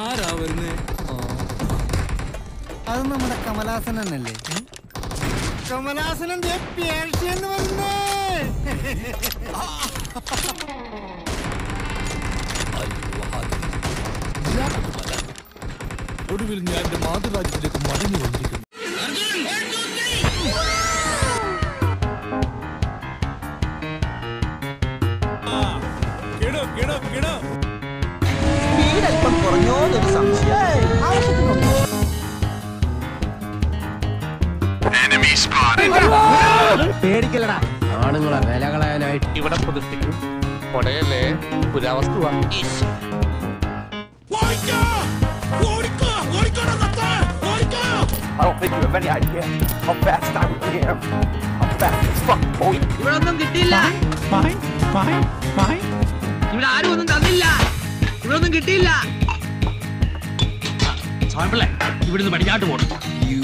ആരാ വരുന്നേ? അത് നമ്മുടെ കമലാസനല്ലേ കമലാസനൻ പേർഷ്യന്ന് വന്നേ. ഒടുവിൽ ഞാൻ എന്റെ മാതൃരാജ്യത്തിലേക്ക് മടങ്ങി വന്നിരിക്കുന്നു. പേടിക്കലടാ ആണുങ്ങളെ വില കളയാനായിട്ട്. ഇവിടെ പ്രതിഷ്ഠിക്കും കൊടയല്ലേ? പുരാവസ്തുവാ. I don't think you have any idea how fast I am. How fast as fuck, boy. ഇവിടെ ഒന്നും കിട്ടിയില്ല. ഇവിടെ ആരും ഒന്നും തന്നില്ല. ഇവിടെ ഒന്നും കിട്ടിയില്ല ഇവിടുന്ന് പടിഞ്ഞാട്ട് പോകണം Few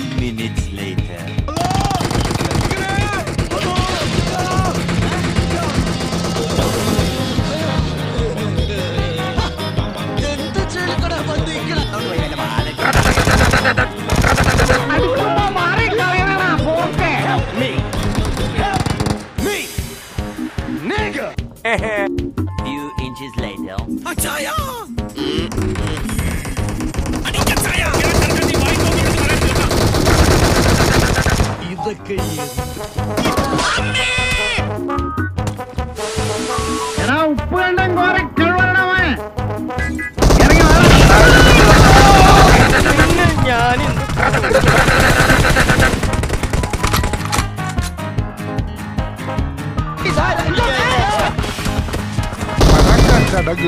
inches later. Attire! Mm -hmm. I need attire! И наконец.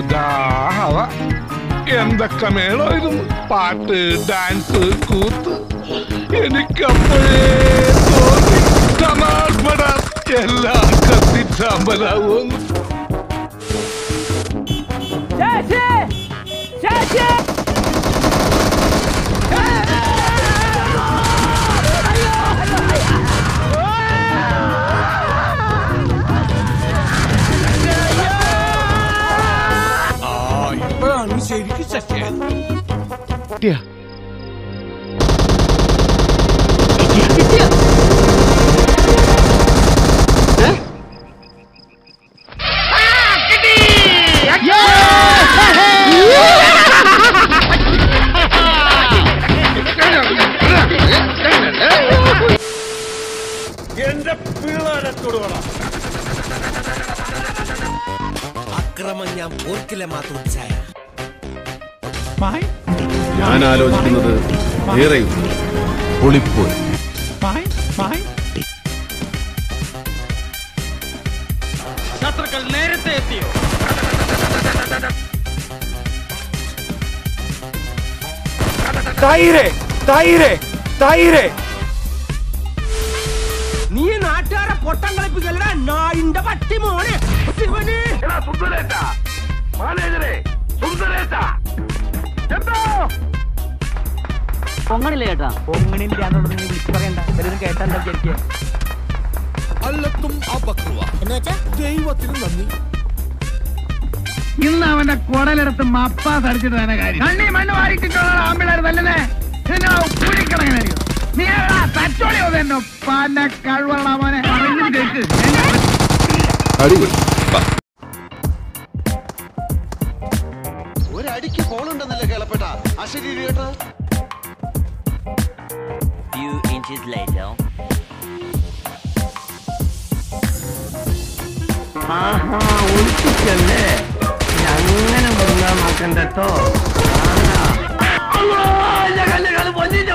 കടകുദാഹവ എന്തൊക്കെ മേളായിരുന്നു പാട്ട് ഡാൻസ് കൂത്ത്. എനിക്കപ്പോഴേ തോന്നി എല്ലാം കത്തിച്ചാമ്പലാവുന്നു ആ അക്രമം ഞാൻ പോർക്കില മാത്രം ചായ. ഞാൻ ആലോചിക്കുന്നത് ഏറെ പൊളിപ്പോയി ശത്രുക്കൾ നേരത്തെ എത്തിയോ? തൈരെ തൈരെ തൈരെ. നീ നാട്ടുകാരെ പൊട്ടം കളിപ്പിക്കലടാ നായിന്റെ പട്ടി മോനെ. ശിവന് സുന്ദരേട്ട. മാനേജരെ സുന്ദരേട്ട. പൊങ്ങണില്ല ചേട്ടാ? പൊങ്ങണില്ല എന്നുള്ളത് നീ വിളിച്ചു പറയണ്ട. എല്ലാവരും കേട്ടാ എന്താ വിചാരിക്കുക അല്ലത്തും അപക്രുവ. ദൈവത്തിന് നന്ദി. ഇന്ന് അവന്റെ കുടലെടുത്ത് മപ്പാ തടിച്ചിട്ട് തന്നെ കാര്യം. കണ്ണി മണ്ണ് വാരിക്കിട്ടുള്ള ആമ്പിളാർ നല്ലതേ നീ തച്ചോളി തന്നെ പാന്റെ കഴിവുള്ള മോനെ. പറഞ്ഞു കേക്ക് ഒരടിക്ക് കോളുണ്ടെന്നല്ലേ കേളപ്പെട്ട? അശരീരി കേട്ടോ inches later. ആഹാ ഒളിപ്പിക്കല്ലേ അങ്ങനെ മുങ്ങാൻ നോക്കണ്ട കേട്ടോ പൊന്നിന്റെ